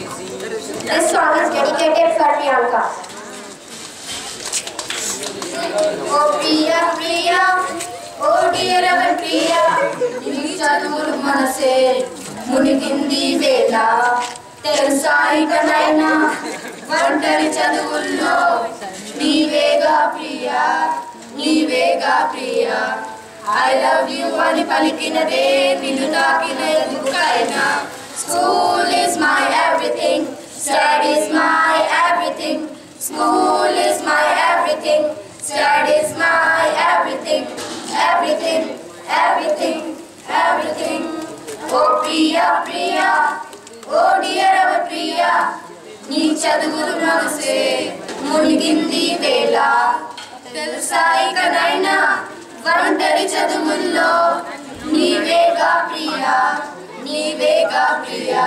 This song is dedicated for Priyanka. ఓ ప్రియ ప్రియ ఓ dear hour Priya నీ చదువులు మనసే మునిగింది వేళ తెలుసా ఇకనైనా ఒంటరి చదువుల్లో నీవేగా ప్రియ నీవేగా ప్రియ ఐ లవ్ యు అని పలికినదే నిన్ను తాకిన everything, everything, everything. Oh Priya, Priya, oh dear our Priya, నీ చదువులు మనసే మునిగింది వేళ. తెలుసా ఇకనైనా ఒంటరి చదువుల్లో? నీవేగా ప్రియా నీవేగా ప్రియా.